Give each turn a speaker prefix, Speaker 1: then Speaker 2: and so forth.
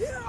Speaker 1: Yeah!